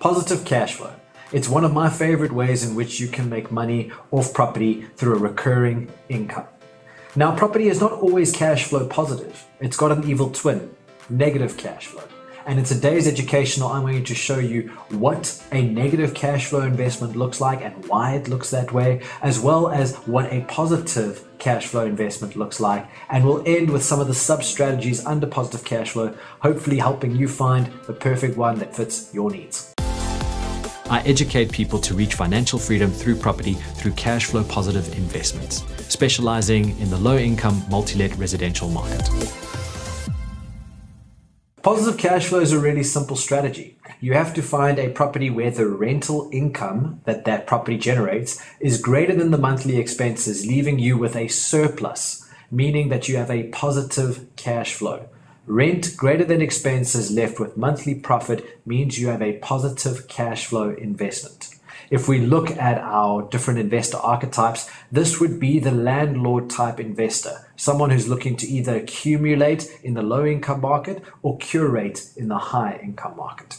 Positive cash flow. It's one of my favorite ways in which you can make money off property through a recurring income. Now, property is not always cash flow positive. It's got an evil twin, negative cash flow. And in today's educational, I'm going to show you what a negative cash flow investment looks like and why it looks that way, as well as what a positive cash flow investment looks like. And we'll end with some of the sub strategies under positive cash flow, hopefully helping you find the perfect one that fits your needs. I educate people to reach financial freedom through property through cash flow positive investments, specializing in the low income multi let residential market. Positive cash flow is a really simple strategy. You have to find a property where the rental income that that property generates is greater than the monthly expenses, leaving you with a surplus, meaning that you have a positive cash flow. Rent greater than expenses left with monthly profit means you have a positive cash flow investment. If we look at our different investor archetypes, this would be the landlord type investor, someone who's looking to either accumulate in the low income market or curate in the high income market.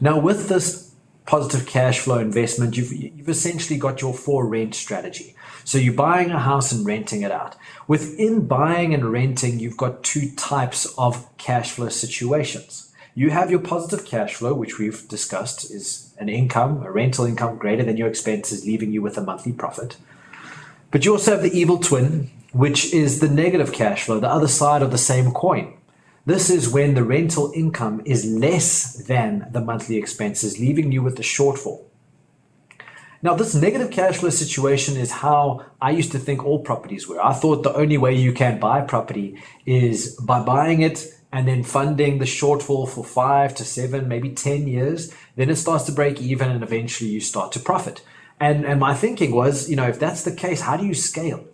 Now, with this positive cash flow investment, you've, you've essentially got your for rent strategy. So you're buying a house and renting it out. Within buying and renting, you've got two types of cash flow situations. You have your positive cash flow, which we've discussed is an income, a rental income greater than your expenses, leaving you with a monthly profit. But you also have the evil twin, which is the negative cash flow, the other side of the same coin. This is when the rental income is less than the monthly expenses, leaving you with the shortfall. Now, this negative cash flow situation is how I used to think all properties were. I thought the only way you can buy property is by buying it and then funding the shortfall for five to seven, maybe 10 years, then it starts to break even and eventually you start to profit. And, and my thinking was, you know, if that's the case, how do you scale?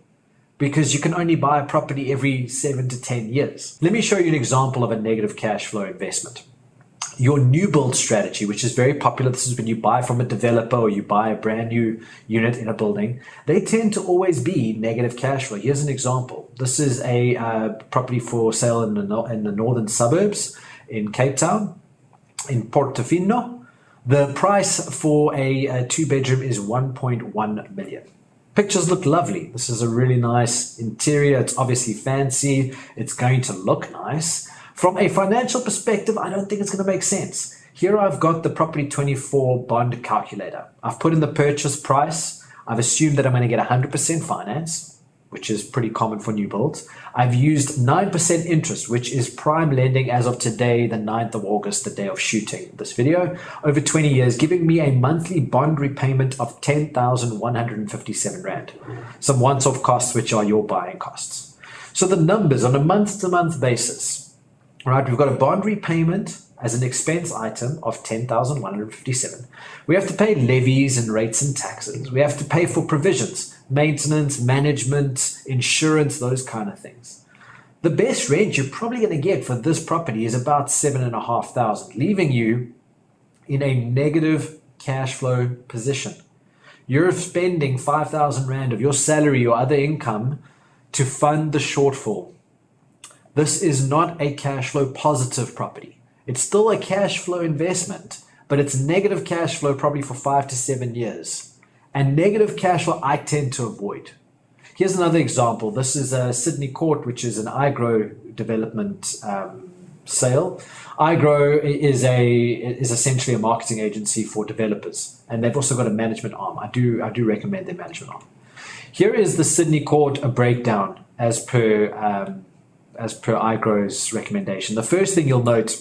Because you can only buy a property every seven to 10 years. Let me show you an example of a negative cash flow investment your new build strategy, which is very popular. This is when you buy from a developer or you buy a brand new unit in a building. They tend to always be negative cash flow. Here's an example. This is a uh, property for sale in the, in the northern suburbs in Cape Town, in Portofino. The price for a, a two bedroom is 1.1 million. Pictures look lovely. This is a really nice interior. It's obviously fancy. It's going to look nice. From a financial perspective, I don't think it's going to make sense. Here I've got the Property 24 bond calculator. I've put in the purchase price. I've assumed that I'm going to get 100% finance, which is pretty common for new builds. I've used 9% interest, which is prime lending as of today, the 9th of August, the day of shooting this video, over 20 years, giving me a monthly bond repayment of 10,157 Rand. Some once off costs, which are your buying costs. So the numbers on a month to month basis, right? We've got a bond repayment as an expense item of 10,157. We have to pay levies and rates and taxes. We have to pay for provisions, maintenance, management, insurance, those kind of things. The best rent you're probably going to get for this property is about seven and a half thousand, leaving you in a negative cash flow position. You're spending 5,000 Rand of your salary or other income to fund the shortfall. This is not a cash flow positive property. It's still a cash flow investment, but it's negative cash flow probably for five to seven years. And negative cash flow I tend to avoid. Here's another example. This is a Sydney Court, which is an iGrow development um, sale. iGrow is a is essentially a marketing agency for developers, and they've also got a management arm. I do I do recommend their management arm. Here is the Sydney Court a breakdown as per um, as per iGrow's recommendation. The first thing you'll note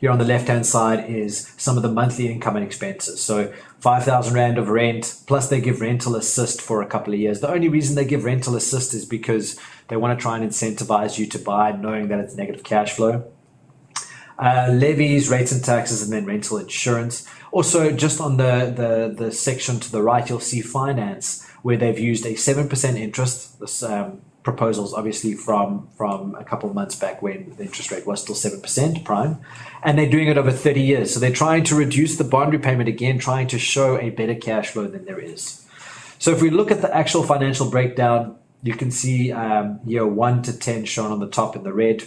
here on the left hand side is some of the monthly income and expenses. So 5,000 Rand of rent, plus they give rental assist for a couple of years. The only reason they give rental assist is because they want to try and incentivize you to buy, knowing that it's negative cash flow. Uh, levies, rates and taxes, and then rental insurance. Also, just on the, the, the section to the right, you'll see finance, where they've used a 7% interest. This um, proposals, obviously from from a couple of months back when the interest rate was still seven percent prime, and they're doing it over thirty years. So they're trying to reduce the bond repayment again, trying to show a better cash flow than there is. So if we look at the actual financial breakdown, you can see um, year one to ten shown on the top in the red.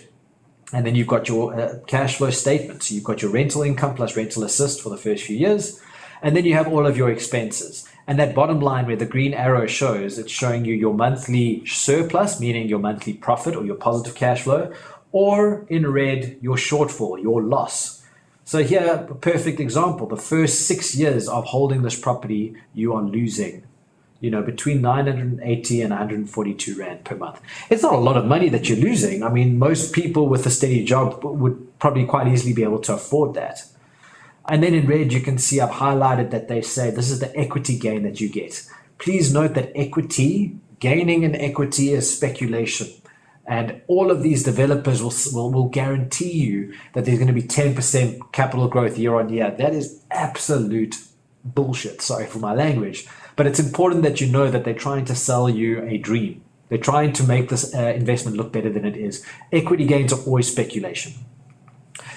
And then you've got your uh, cash flow statement. So you've got your rental income plus rental assist for the first few years. And then you have all of your expenses. And that bottom line where the green arrow shows, it's showing you your monthly surplus, meaning your monthly profit or your positive cash flow, or in red, your shortfall, your loss. So here, a perfect example. The first six years of holding this property, you are losing, you know, between 980 and 142 Rand per month. It's not a lot of money that you're losing. I mean, most people with a steady job would probably quite easily be able to afford that. And then in red, you can see I've highlighted that they say this is the equity gain that you get. Please note that equity, gaining in equity is speculation. And all of these developers will, will, will guarantee you that there's going to be 10% capital growth year on year. That is absolute bullshit. Sorry for my language. But it's important that you know that they're trying to sell you a dream. They're trying to make this uh, investment look better than it is. Equity gains are always speculation.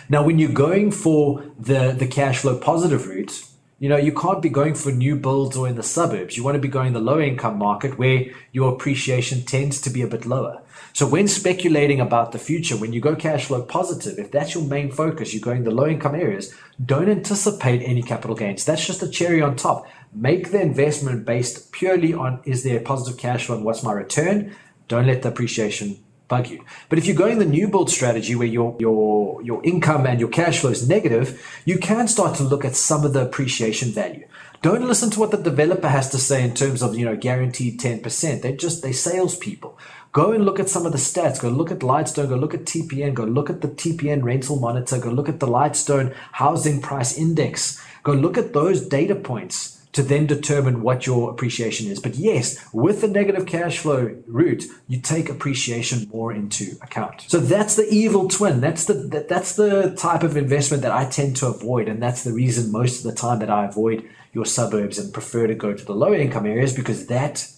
Now, when you're going for the, the cash flow positive route, you know, you can't be going for new builds or in the suburbs. You want to be going the low income market where your appreciation tends to be a bit lower. So when speculating about the future, when you go cash flow positive, if that's your main focus, you're going the low income areas, don't anticipate any capital gains. That's just a cherry on top. Make the investment based purely on is there a positive cash flow and what's my return? Don't let the appreciation bug you. But if you're going the new build strategy where your your your income and your cash flow is negative, you can start to look at some of the appreciation value. Don't listen to what the developer has to say in terms of you know guaranteed 10%. They're just they salespeople. Go and look at some of the stats. Go look at Lightstone. Go look at TPN. Go look at the TPN rental monitor. Go look at the Lightstone housing price index. Go look at those data points to then determine what your appreciation is. But yes, with the negative cash flow route, you take appreciation more into account. So that's the evil twin. That's the that, that's the type of investment that I tend to avoid, and that's the reason most of the time that I avoid your suburbs and prefer to go to the lower income areas because that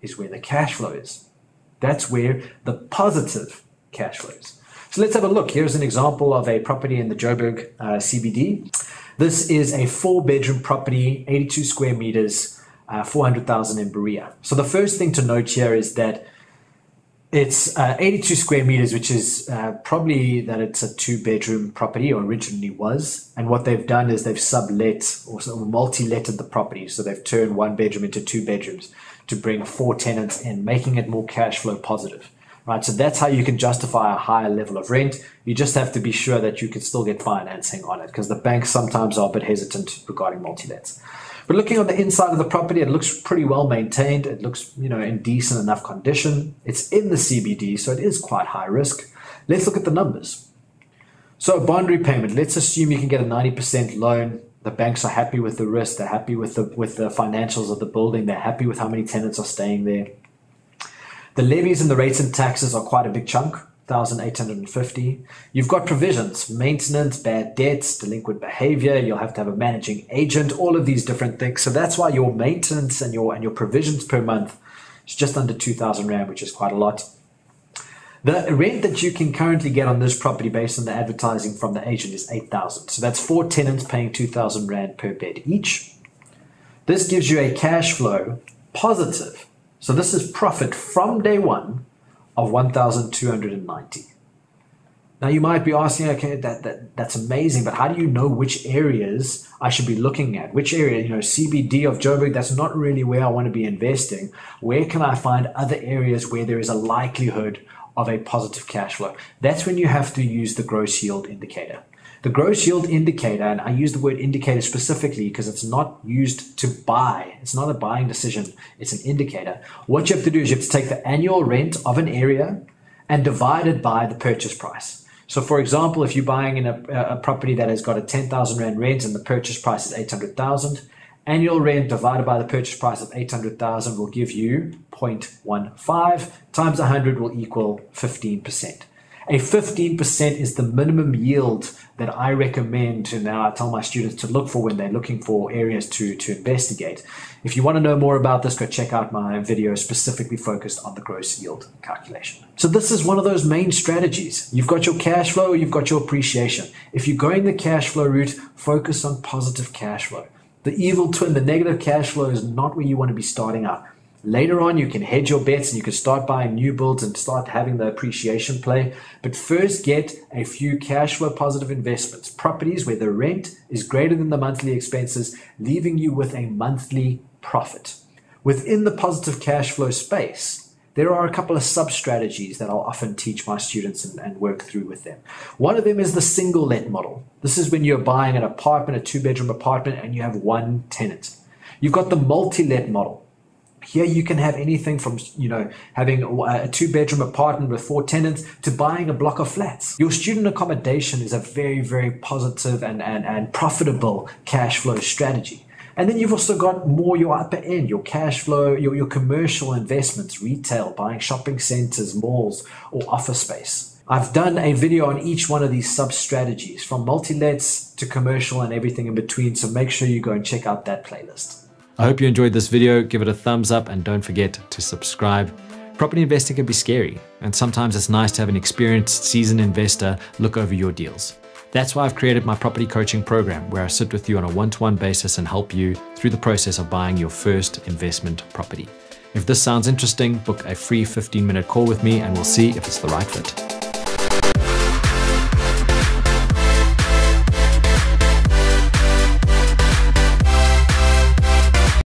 is where the cash flow is. That's where the positive cash flow is. So let's have a look. Here's an example of a property in the Joburg uh, CBD. This is a four bedroom property, 82 square meters, uh, 400,000 in Berea. So the first thing to note here is that it's uh, 82 square meters, which is uh, probably that it's a two bedroom property or originally was. And what they've done is they've sublet or multi letted the property. So they've turned one bedroom into two bedrooms to bring four tenants in, making it more cash flow positive right? So that's how you can justify a higher level of rent. You just have to be sure that you can still get financing on it because the banks sometimes are a bit hesitant regarding multi-lets. But looking on the inside of the property, it looks pretty well maintained. It looks, you know, in decent enough condition. It's in the CBD, so it is quite high risk. Let's look at the numbers. So a bond repayment, let's assume you can get a 90% loan. The banks are happy with the risk, they're happy with the with the financials of the building, they're happy with how many tenants are staying there. The levies and the rates and taxes are quite a big chunk, 1,850. You've got provisions, maintenance, bad debts, delinquent behavior. You'll have to have a managing agent, all of these different things. So that's why your maintenance and your and your provisions per month is just under 2,000 rand, which is quite a lot. The rent that you can currently get on this property based on the advertising from the agent is 8,000. So that's four tenants paying 2,000 rand per bed each. This gives you a cash flow positive so this is profit from day one of 1,290. Now you might be asking, okay, that, that that's amazing, but how do you know which areas I should be looking at? Which area, you know, CBD of Joburg, that's not really where I want to be investing. Where can I find other areas where there is a likelihood of a positive cash flow? That's when you have to use the gross yield indicator. The gross yield indicator, and I use the word indicator specifically because it's not used to buy. It's not a buying decision. It's an indicator. What you have to do is you have to take the annual rent of an area and divide it by the purchase price. So, for example, if you're buying in a, a property that has got a 10,000 Rand rent and the purchase price is 800,000, annual rent divided by the purchase price of 800,000 will give you 0.15 times 100 will equal 15%. A 15% is the minimum yield that I recommend to now I tell my students to look for when they're looking for areas to, to investigate. If you want to know more about this, go check out my video specifically focused on the gross yield calculation. So this is one of those main strategies. You've got your cash flow, you've got your appreciation. If you're going the cash flow route, focus on positive cash flow. The evil twin, the negative cash flow is not where you want to be starting out. Later on, you can hedge your bets and you can start buying new builds and start having the appreciation play. But first, get a few cash flow positive investments, properties where the rent is greater than the monthly expenses, leaving you with a monthly profit. Within the positive cash flow space, there are a couple of sub strategies that I'll often teach my students and, and, work through with them. One of them is the single let model. This is when you're buying an apartment, a two bedroom apartment, and you have one tenant. You've got the multi let model. Here you can have anything from you know having a two bedroom apartment with four tenants to buying a block of flats. Your student accommodation is a very very positive and, and, and profitable cash flow strategy. And then you've also got more your upper end, your cash flow, your, your commercial investments, retail, buying shopping centers, malls, or office space. I've done a video on each one of these sub strategies from multi lets to commercial and everything in between. So make sure you go and check out that playlist. I hope you enjoyed this video. Give it a thumbs up and don't forget to subscribe. Property investing can be scary, and sometimes it's nice to have an experienced, seasoned investor look over your deals. That's why I've created my property coaching program, where I sit with you on a one to one basis and help you through the process of buying your first investment property. If this sounds interesting, book a free 15 minute call with me and we'll see if it's the right fit.